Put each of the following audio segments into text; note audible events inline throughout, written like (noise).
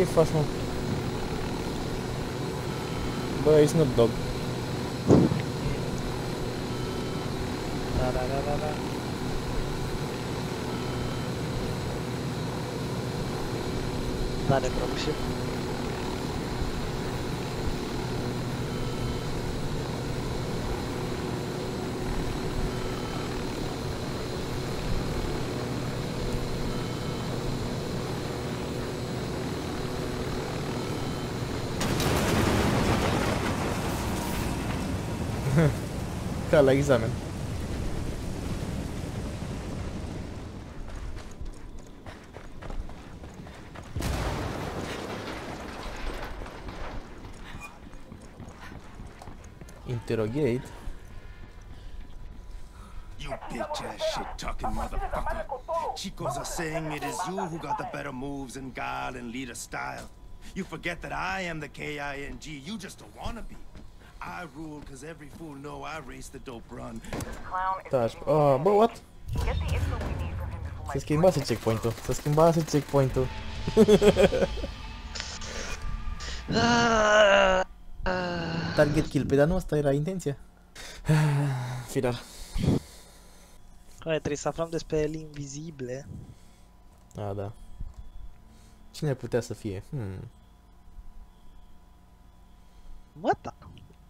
active fashion. But it's not dog. Da, da, da, da, da. Надо пропустить. La examen. Interrogate? You bitch ass shit talking motherfucker. Chicos are saying it is you who got the better moves and guile and leader style. You forget that I am the K-I-N-G, you just a wannabe. I rule cause every fool know I race the dope run. Clown is Taci. getting Ah, bă, what? Get the info we need from him before my Se schimbase checkpoint-ul. Se schimbase checkpoint-ul. (laughs) Target kill. Pe dar nu asta era intenția. (sighs) Final. Hai, trebuie să aflăm despre el invizibile. A, da. Cine ar putea să fie? Hmm. Măta!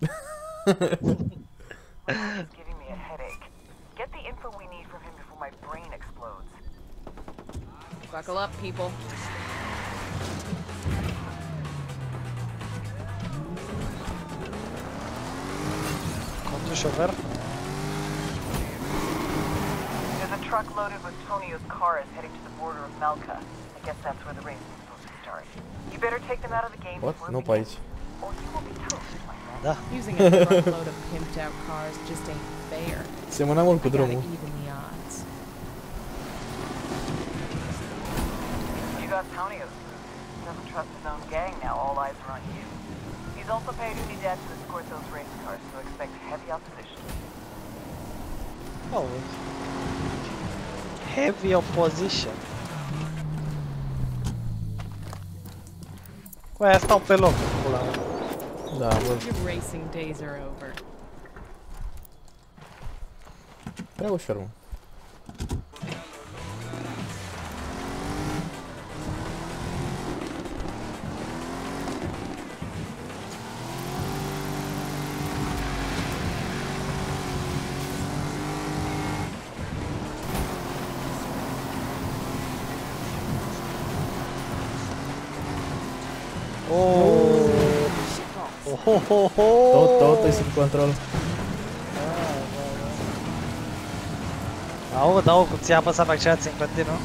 It's giving me a headache. Get the info we need from him before my brain explodes. Buckle up, people. Condu șofer? There's a truck loaded with Tonio's cars heading to the border of Melka. I guess that's where the race is supposed to start. You better take them out of the game What? before it or you. Using a load of pimped out cars just ain't fair. simon i want to bueno, I gotta even the odds. You got Tony Oost. Doesn't trust his own gang now, all eyes are on you. He's also paid any debt to escort those race cars, so expect heavy opposition. Oh. Heavy opposition. Questa é un pelo piccola. Bravo. Prego Sharon. Oh. Oh, oh, oh, oh. Tot, tot e sub control. Aud, aud cum ți-a apăsat pe accelerație în continuu.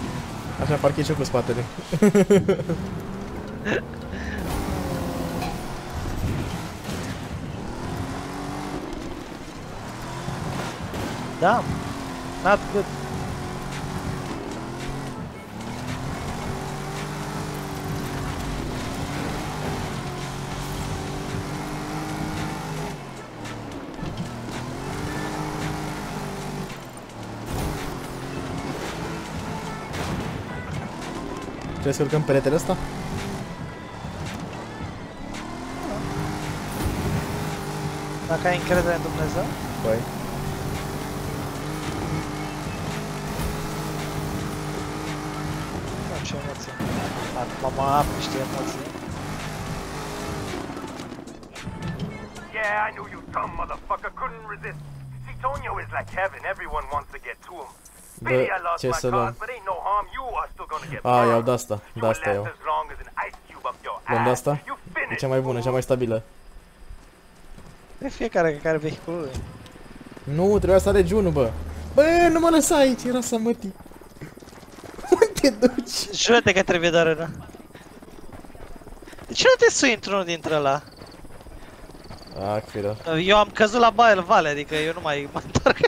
Așa parcă e și eu cu spatele. (laughs) Da. Not good. Trebuie să urcăm peretele ăsta? Dacă ai încredere în Dumnezeu. Păi. Nu, ce emoție. Acum mă am niște emoții. Yeah, I knew you dumb motherfucker couldn't resist. See, Tonio is like heaven. Everyone wants to get to him. Pity I lost ce my să luăm? card, but ain't no harm. You are still gonna get A, iau burned. de asta. You De will asta last iau. as long as an ice cube up your Luăm de ass. asta? You E finished, cea mai bună, cea mai stabilă. De fiecare care vehiculul lui. Nu, trebuia să alegi unul, bă. Bă, nu mă lăsa aici, era să măti. (laughs) Unde te duci? Jură-te că trebuie doar una. De ce nu te sui într-unul dintre ăla? A, Fira. Eu am căzut la baie în vale, adică eu nu mai mă întorc. (laughs)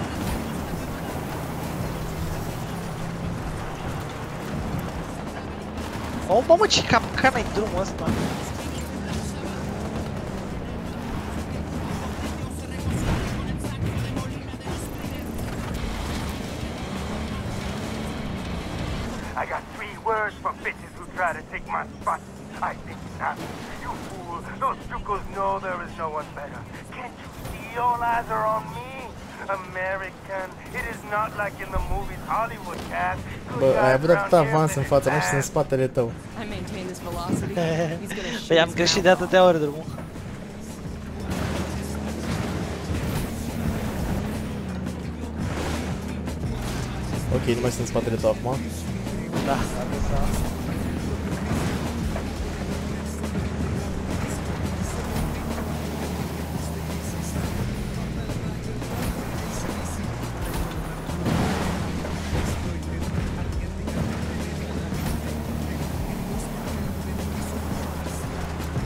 Drumul ăsta. I got three words for bitches who try to take my spot. I think not. You fool. Those Stukos know there is no one better. Can't you see all eyes are on me? Bă, ai guys avut around atâta here avans în finish fața mea și sunt în last. spatele tău. I maintain this velocity. (laughs) He's gonna shoot Păi am his greșit de mouth atâtea ori drumul. Ok, nu mai sunt în spatele tău acum. Da,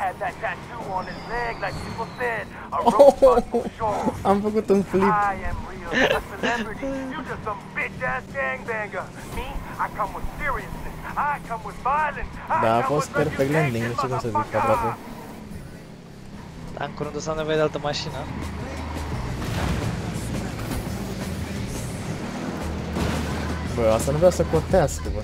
Had that tattoo on his leg, like people said. A rosebud for sure. Am făcut un flip. I am real, a celebrity. You just some bitch ass gangbanger. Me, I come with seriousness. I come with violence. I Da, a come fost with perfect landing, nu știu cum să zic motherfucker. aproape. Dar în curând o să am nevoie de altă mașină. Bă, asta nu vrea să cotească, bă.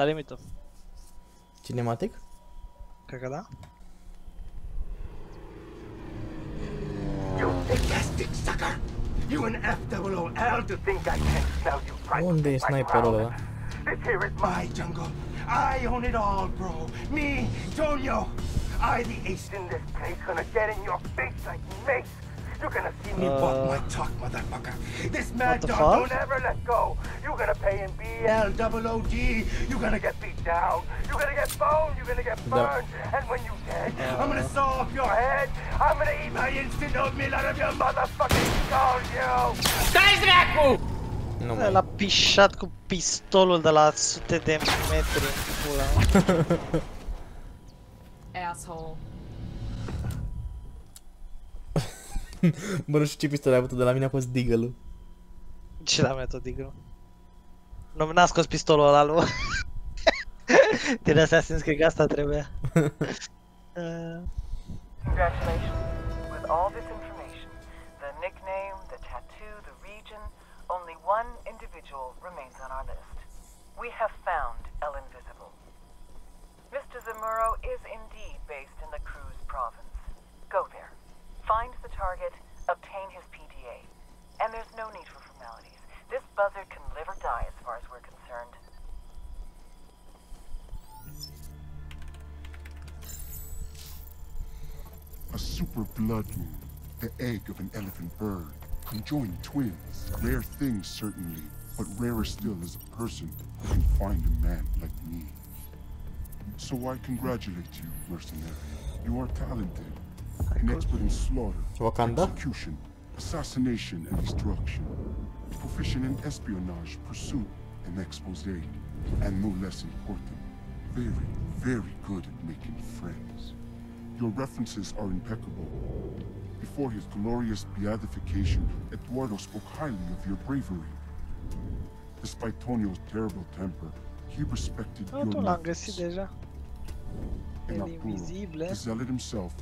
La limitul. Cinematic? Cred că da. You fantastic sucker! You an F-O-O-L to think I can't smell you right Unde e like sniperul ăla? brown. This here is my jungle. I own it all, bro. Me, Tonio. I, the ace in this place, gonna get in your face like mace. You're gonna see me walk Uh, my talk, motherfucker. This mad dog fuck? don't ever let go. You're gonna pay in BL double OD. You're gonna get beat down. You're gonna get boned. You're gonna get Da. burned. And when you dead, I'm gonna saw off your head. I'm gonna eat my instant oatmeal out of your motherfucking skull, you. Nu L-a mai. pișat cu pistolul de la sute de metri în pula. (laughs) Asshole. Bă, nu știu ce pistol ai avut de la mine a fost Deagle-ul. Ce la mea tot digru? Nu n-a scos pistolul ăla lui. (laughs) Din Assassin's Creed că asta trebuia. Uh, (laughs) Congratulations. With all this information, the nickname, the tattoo, the region, only one individual remains on our list. We have found El Invisible. Mr. Zamuro is indeed based in the Cruz province. Go there, find the target, obtain his PDA. And there's no need for formalities. This buzzard can live or die as far as we're concerned. A super blood moon, the egg of an elephant bird, conjoined twins. Rare things, certainly, but rarer still is a person who can find a man like me. So I congratulate you, mercenary. You are talented, an expert in slaughter, Wakanda? execution, assassination, and destruction. Proficient in espionage, pursuit, and expose. And no less important, very, very good at making friends. Your references are impeccable. Before his glorious beatification, Eduardo spoke highly of your bravery. Despite Tonio's terrible temper, he respected nu, your tu l-am găsit deja. In El Apuro, Invisible. the zealot himself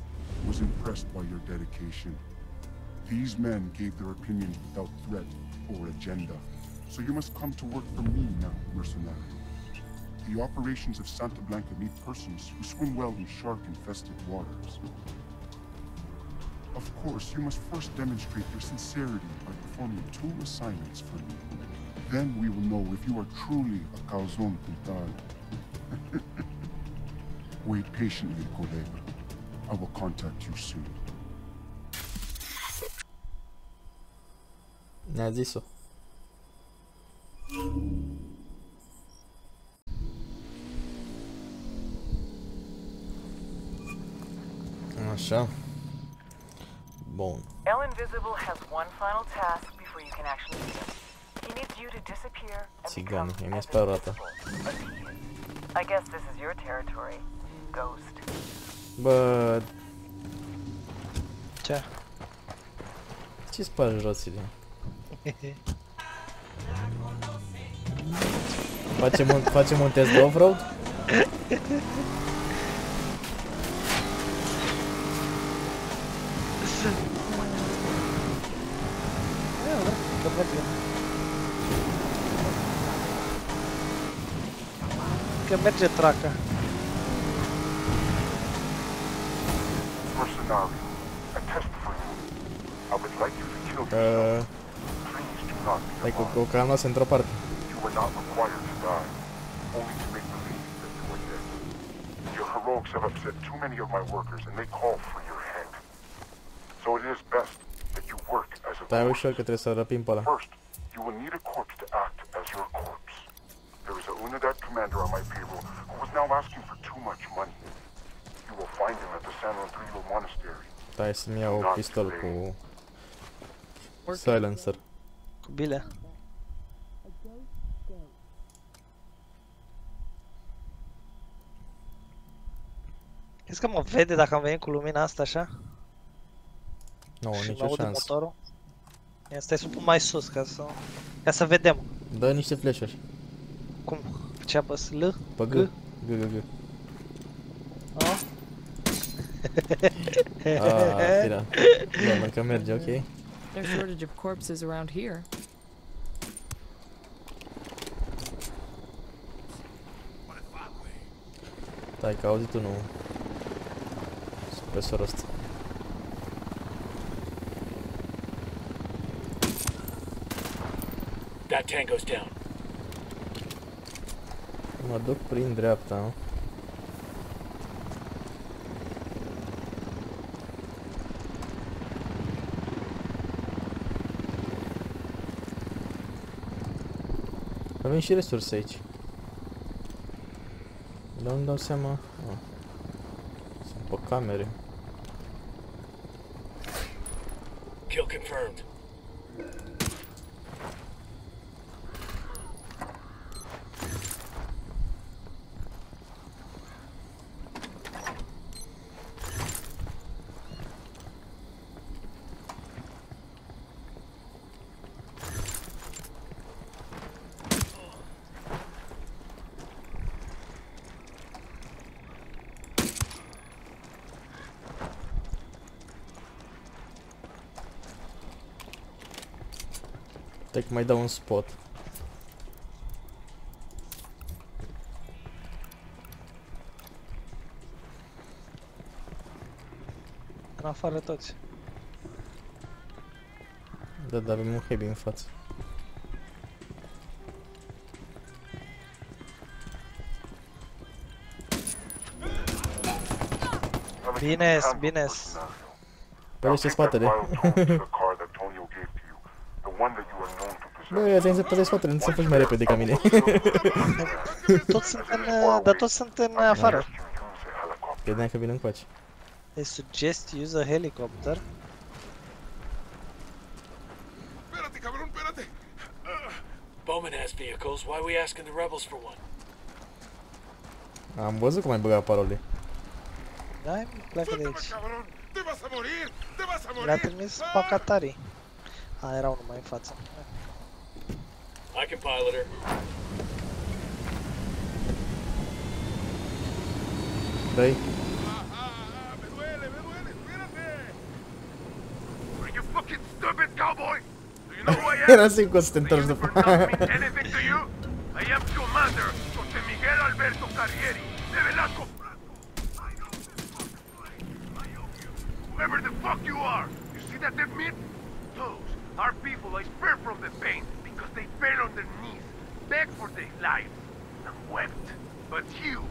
was impressed by your dedication. These men gave their opinions without threat or agenda, so you must come to work for me now, mercenary. the operations of Santa Blanca need persons who swim well in shark-infested waters. Of course, you must first demonstrate your sincerity by performing two assignments for me. Then we will know if you are truly a Calzone Puntal. (laughs) Wait patiently, colega. I will contact you soon. Ne-a zis-o. Așa. Bun. El Invisible has one final task before you can actually see him. He needs you to disappear and Țigani, become e mai as sperată. invisible as he is. I guess this is your territory, Ghost. Bă, Ce? ce spargi roțile? Facem un, facem un test de off-road? Că merge. Că merge traca. Mercenari, a test for you. I would like you to kill Uh, yourself. Please do not be hai cu, alarmed. cu calma într-o parte. You were not required to die, only to make believe that you were dead. Your heroics have upset too many of my workers, and they call for your head. So it is best that you work as a corpse. ușor că trebuie să răpim pe ăla. First, you will need a corpse to act as your corpse. There is a Unidad commander on my payroll who is now asking Stai să-mi iau pistol cu silencer. Cu bile. Crezi că mă vede dacă am venit cu lumina asta așa? Nu, și mă nicio aude șansă. motorul? Ia stai să o pun mai sus ca să... Ca să vedem. Dă niște flash-uri. Cum? Ce apăs? L? Pe G. G? G, G, G. A? Ah, tira. Doamne că merge, ok. No shortage of corpses around here. Stai că auzi tu nu. Supresorul ăsta. That tango's down. Mă duc prin dreapta. Avem și resurse aici. Dar nu dau seama. Ah. Sunt pe camere. Kill confirmed. Stai că mai dau un spot. În afară toți. Da, da, avem un heavy în față. Bine, Handle bine. mercenario. Now Părește take that spatele. vial tome to the car that Tonio gave to you, the one that you are known to possess. Bă, ți-am zis pe spatele, nu să faci mai repede ca mine. (laughs) Toți sunt în... Dar toți sunt în afară. You use a helicopter. Credeam că vine încoace. They suggest use a helicopter. Espérate, cabrón, espérate. Bowman has vehicles. Why are we asking the rebels for one? Am văzut cum ai băgat parole. Da, pleacă de aici. cabrón. Te vas a morir. Te vas a Le-a trimis pacatarii. A, era unul mai în față. I can pilot her. Hey. Me duele, me duele. Espérate. (laughs) Are you fucking stupid, cowboy? Do you know who I am? Era sigur că o să te întorci The după uniform don't anything to you? I am Commander Jose Miguel Alberto. Carrieri, de Velasco. Whoever the fuck you are, you see that dead meat? Those are people I spared from the pain because they fell on their knees, begged for their lives, and wept. But you,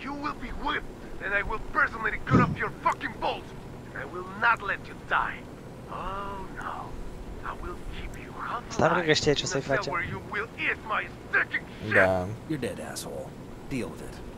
you will be whipped, and I will personally cut off your fucking balls, and I will not let you die. Oh no, I will keep you half Stai, mă, alive că știe ce in să-i a cell where you will eat my stinking shit. Da. You're dead, asshole. Deal with it.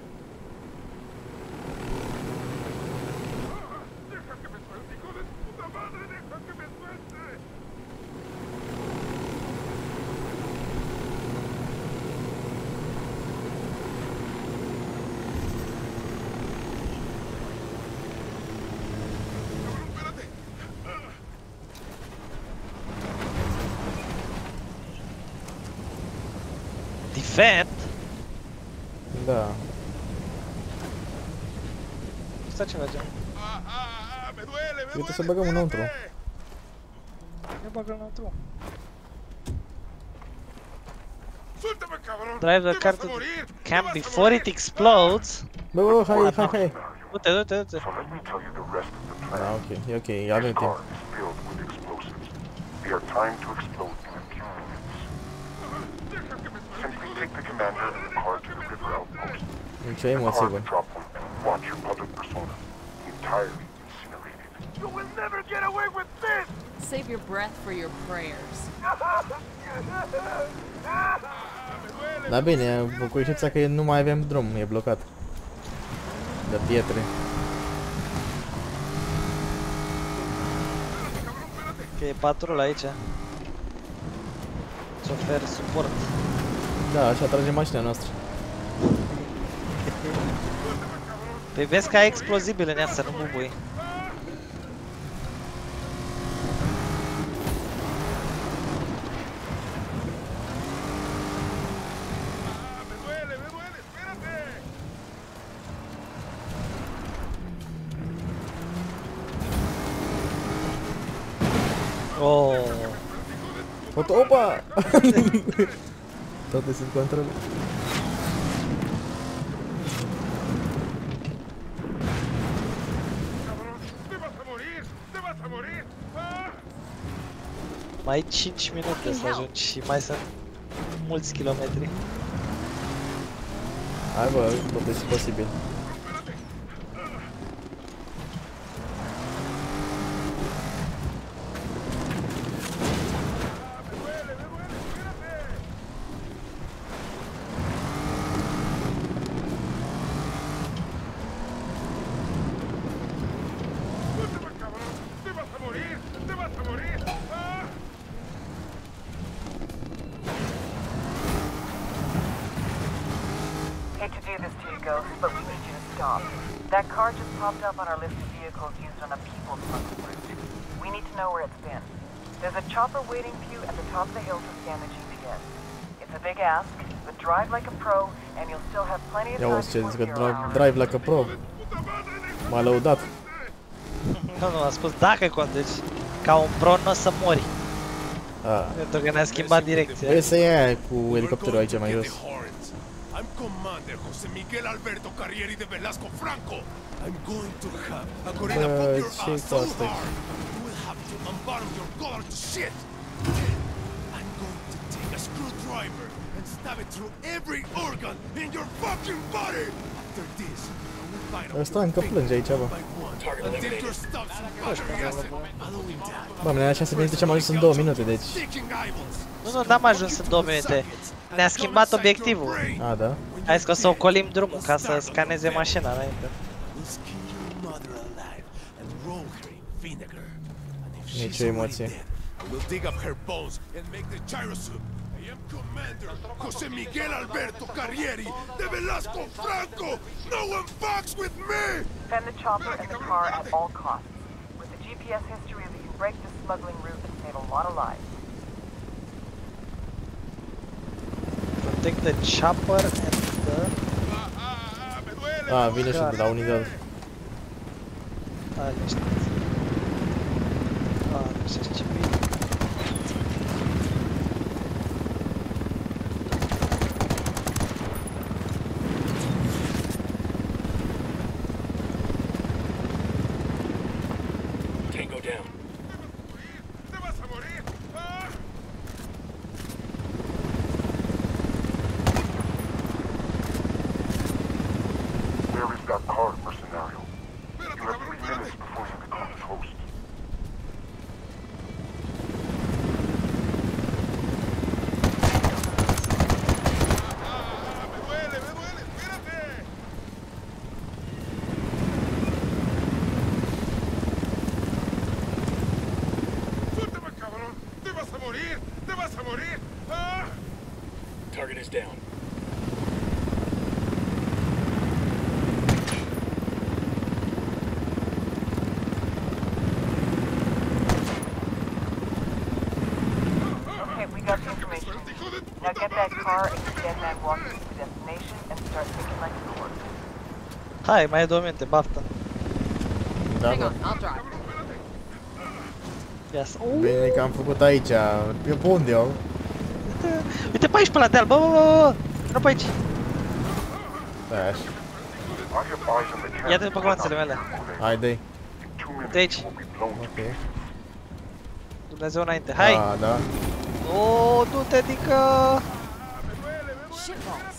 să băgăm înăuntru. Ne băgăm înăuntru. Drive the car to the camp before it explodes. Bă, bă, hai, hai, hai. Ok, e ok, timp. We are timed to explode in a few minutes. Simply take the commander and the car to the river outpost. The car drop watch your public persona entirely You will never get away with this! Save your breath for your prayers. Da, bine, cu excepția că nu mai avem drum, e blocat. De pietre. Că e patrul aici. Îți șofer suport. Da, așa trage mașina noastră. Păi vezi că ai explozibile în ea să nu bubui. (laughs) te vas a morir. Ah. mai ai 5 minute să ajungi și mai sunt mulți kilometri. Hai bă, tot e posibil. To know where it's been. There's a chopper waiting for you at the top of the hill to scan the GPS. It's a big ask, but drive like a pro, and you'll still have plenty of Ia time uite ce before zic că zero drive, hour. drive like a pro. M-a lăudat. (laughs) Nu, nu, a spus dacă conduci ca un pro nu o să mori. A. Pentru că ne-a schimbat direcția. Vrei să ia aia cu elicopterul aici mai jos. I'm Commander Jose Miguel Alberto Carrieri de Velasco Franco. I'm going to have a gorilla Bă, pump your ce ass so asta e? hard you will have to unbottom your collar to shit. I'm going to take a screwdriver and stab it through every organ in your fucking body. After this, I will find out Ăsta încă plânge aici, bă. by one until your stuff's battery acid. Allowing that. Bă, ne-a 6 minute ce am ajuns în 2 minute, deci... Sticking eyeballs. Nu, nu, n-am ajuns în 2 minute. Ne-a schimbat obiectivul. A, da? Hai să o să ocolim drumul ca să scaneze mașina înainte. Am Commander Jose Miguel Alberto Carrieri de Velasco Franco. No one fucks with me. Defend the chopper and the car at all costs. With the GPS history, we can break this smuggling route and save a lot of lives. Protect the chopper and the... A, vine și de la unii de alții. This is too easy. Hai, mai e două minute, baftă. Da, Hang da. on, I'll drive. Yes. Bine că am făcut aici. Eu pe unde eu? Uite pe aici, pe la deal, bă, bă, bă, bă. Nu pe aici. Stai așa. Ia-te după gloanțele mele. Haide. Uite aici. Ok. Dumnezeu înainte. Hai! Da, da. O, du-te, adică... Shitballs.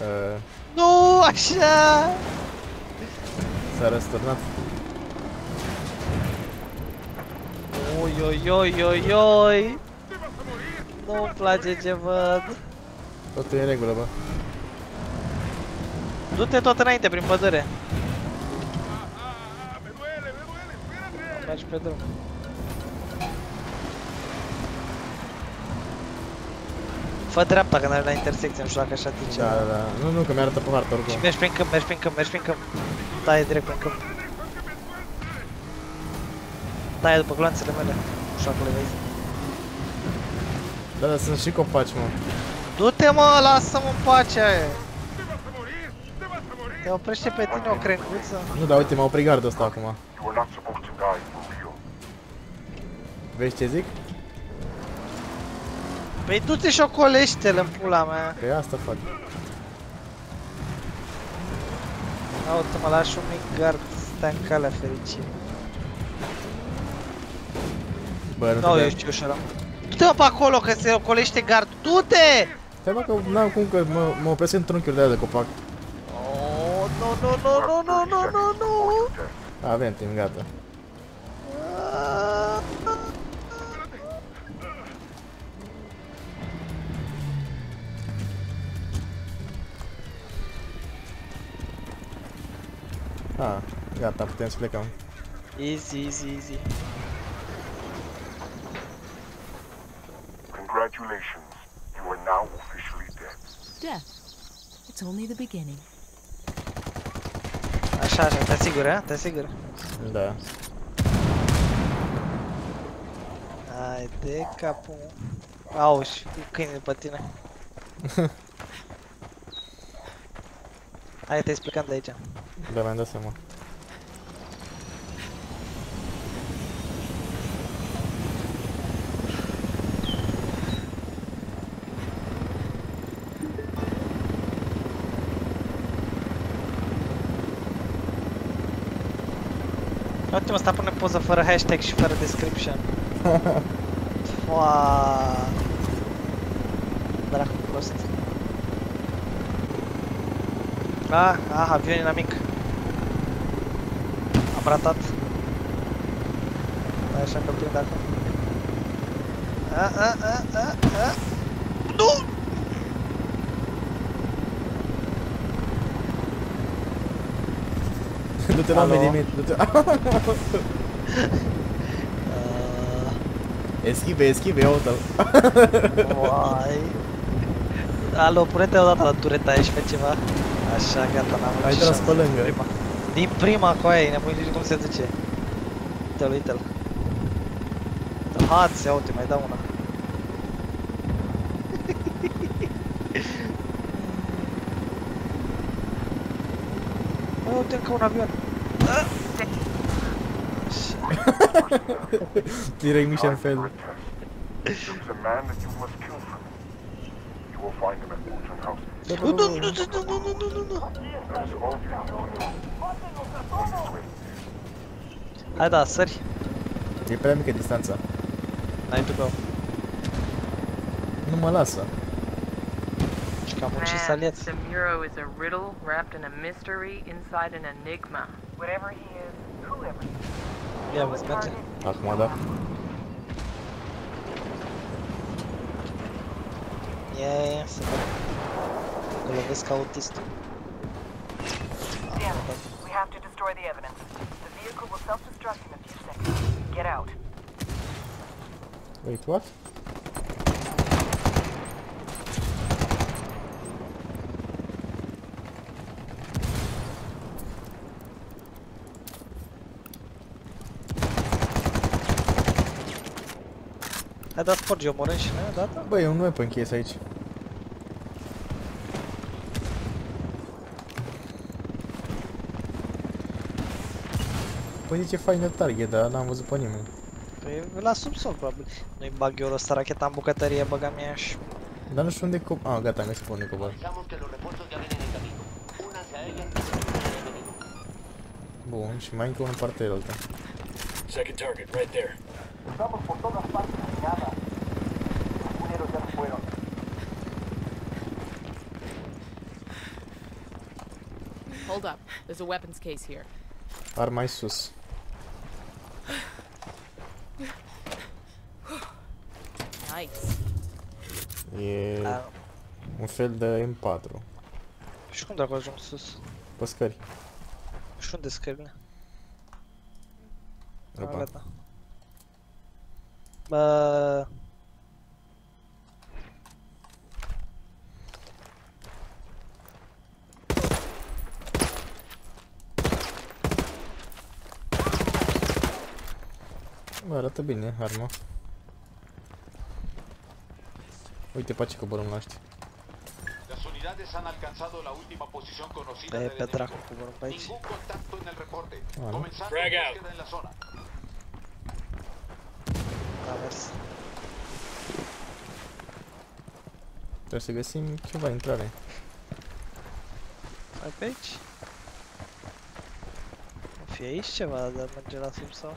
Uh, Nu, așa! S-a răsturnat. Oi, oi, oi, oi, oi! Nu-mi place ce văd. Totul e în regulă, bă. Du-te tot înainte, prin pădure. Mergi pe drum. Fă dreapta când ajungi la intersecție, nu știu dacă așa zice. Da, da, da. Nu, nu, că mi-arătă pe hartă Și oricum. mergi prin câmp, mergi prin câmp, mergi prin câmp. Taie direct prin câmp. Taie după gloanțele mele. Nu știu dacă le vezi. Da, da, sunt și copaci, mă. Du-te mă, lasă-mă în pace! Te oprește pe tine o crenguță? Nu, dar uite, m-a oprit gardul ăsta acum. You are not supposed to die for real. Vezi ce zic? Păi du-te și ocolește-l în pula mea. Că asta fac. Uite, mă lași un mic gard să stea în calea fericirii. Bă, nu Nu, te eu știu și ăla. Du-te mă pe acolo că se ocolește gard. Du-te! Stai mă că n-am cum că mă, mă opresc în trunchiuri de aia de copac. Oh, nu, nu, nu, nu, nu, nu, nu, nu! Avem timp, gata. Gata, putem să plecăm. Easy, easy, easy. Congratulations. You are now officially dead. Death. It's only the beginning. Așa, așa, te asigur, a? Te asigur. Da. Hai de capul. Auzi, câine după tine. (laughs) Hai, te explicăm de aici. Da, mi-am dat seama. Uite mă, sta pune poză fără hashtag și fără description. (laughs) Foa. Dracu prost. Ah, ah, avion inamic. Am ratat. Stai așa că prind acum. A, a, a, a, a. Nu! Du-te la Alo? medimit, du-te... (laughs) Eschive, eschive, ia uite-l. Uai. Alo, pune-te odată la tureta aia și pe ceva. Așa, gata, n-am Ai nicio tras șansă. pe lângă. Prima. Din prima cu aia, nebun, nici cum se zice. Uite-l, uite-l. Hați, ia uite, mai dau una. Bă, uite încă un avion. Direkt mi siyang fell. No, no, no, no, no, no, no, no. Hai da, sări. E prea Não distanța. Não tău. Nu mă The Muro is a riddle wrapped in a mystery inside an enigma. Whatever he is, whoever he is. Ia vezi, merge. Acum da. Ia, ia, ia, să văd. Că lovesc ca autistul. Damn it. We have to destroy the evidence. The vehicle will self-destruct in a few seconds. Get out. Wait, what? Ai dat Forge omorând și noi odată? Băi, e un weapon case aici. Păi ce fain de target, dar n-am văzut pe nimeni. Păi la subsol, probabil. Nu-i bag eu ăsta racheta în bucătărie, băga mea și... Dar nu știu unde co... Ah, gata, am găsit pe unde cobor. Avisamos que los refuerzos ya vienen en camino. Únanse a ellos y destruyan al enemigo. Bun, și mai încă unul în partea altă. Second target, right there. Estamos por todas partes Hold up. There's a weapons case here. Ar mai sus. Nice. E Da. un fel de M4. Și cum dracu ajung sus? Pe scări. Și unde scările? Ah, Opa. gata. Bă... Bă, arată bine arma. Uite pe ce coborăm la ăștia. Las unidades han alcanzado la última posición conocida Pe, del pe enemigo. dracu coborâm pe aici. Ningún contacto en el reporte. Ah, ¿no? Comenzando Frag out. búsqueda en la zona. A mers. Trebuie să găsim ceva intrare. Hai pe aici? O fi aici ceva de merge la sub sau?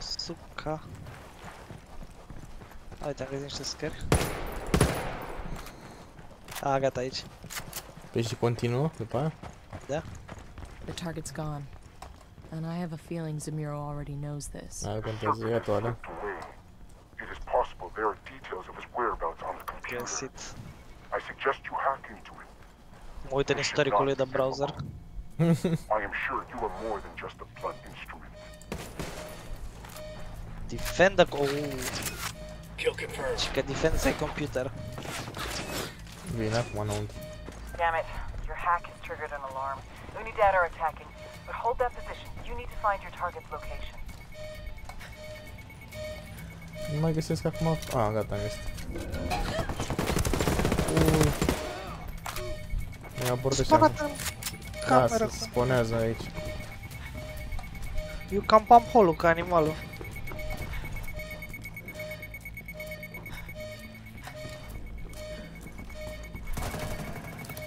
Asuka. Uite, am găsit niște scări. A, gata aici. Păi și continuă după aia? The target's gone. And I have a feeling Zamiro already knows this. Aia contează, ia toată. away. It is possible there are details of his whereabouts on the computer. Găsit. I suggest you hack into it. Mă uit în istoricul lui de browser. (laughs) I am sure you are more than just a Defend the... Oh, Kill confirmed. și că defend the computer. Vine acum înăuntru. Damn it. Your hack has triggered an alarm. Unidad are attacking. But hold that position. You need to find your target's location. Nu mai găsesc acum... Ah, gata, am găsit. Ui. Mi abordă și am... Spune-te în Da, cameră. se spunează aici. Eu cam pam holul ca animalul.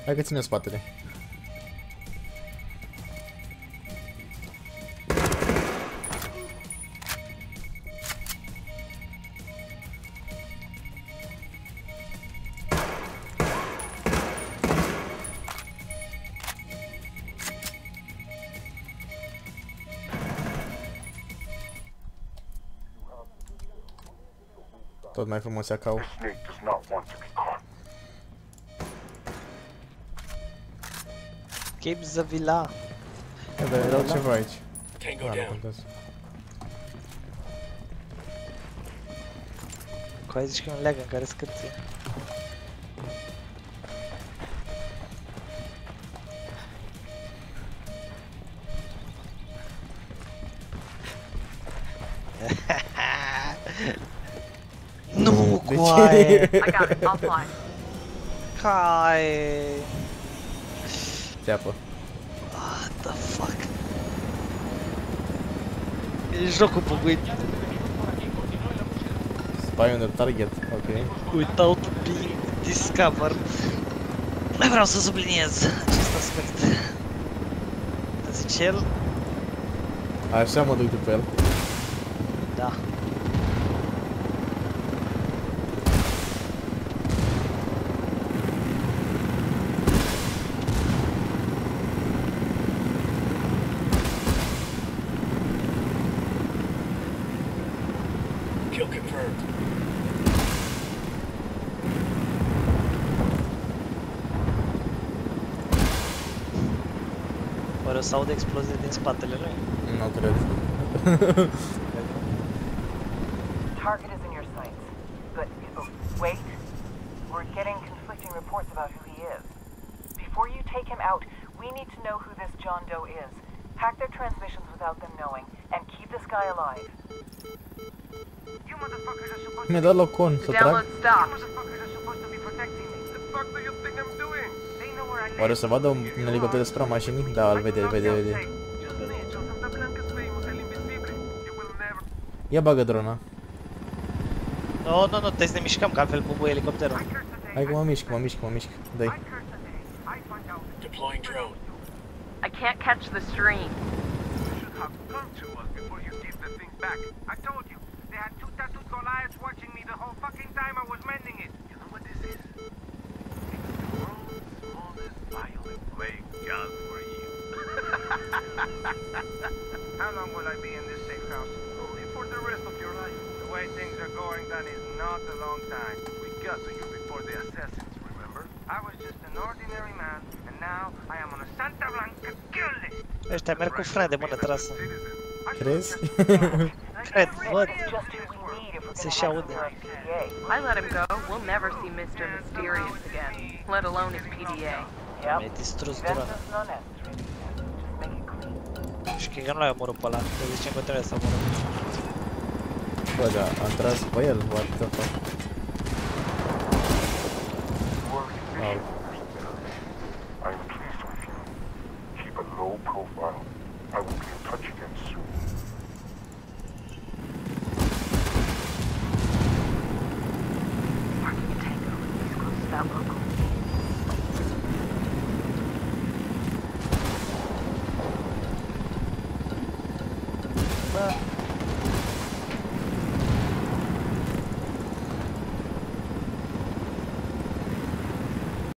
Hai că ține spatele. Tot mai frumos acau. This snake does not want to be escapes the villa. É da Delta Right. Tango ah, down. Coisas que (laughs) não legam, agora se cantinho. no, Kai! I got it. Kai! Caie! Teapă. What the fuck? E jocul buguit. Spy on the target. Ok. Without being discovered. Mai vreau să subliniez acest aspect. Zice el? Așa mă duc după el. Oare o să aud explozie din spatele lui? Nu cred. Target is in your sights. But, oh, wait. We're getting conflicting reports about who he is. Before you take him out, we need to know who this John Doe is. Hack their transmissions without them knowing, and keep this guy alive. You motherfuckers are supposed Mi-a dat locon să trag. Download stopped. motherfuckers are supposed to be protecting me. The fuck do you think I'm Oare o să vadă un un elicopter deasupra mașinii? Da, îl vede, îl vede, îl vede. Just Mitchell, Santa Blanca's famous, El Invisible. You will never... Ia bagă drona. Nu, nu, nu, trebuie să ne mișcăm, că altfel bubuie elicopterul. Hai că mă mișc, mă mișc, mă mișc. Dai. Deploying drone. I can't catch the stream. You should have come to us before you give the thing back. I told you, long will I be in this safe house? Only for the rest of your life. The way things are going, that is not a long time. We got to you before the assassins, remember? I was just an ordinary man, and now I am on a Santa Blanca kill list. Ăștia merg cu frâne de mână trasă. Crezi? Cred, văd. Just who we need if we're Se și aude. I let him go, we'll never see Mr. Mysterious again, let alone his PDA. Yep. Mi-ai distrus drona. Cred că nu l-ai omorât pe ăla, că zicem că trebuie să omorâm. Bă, da, am tras pe el, what the fuck. Au.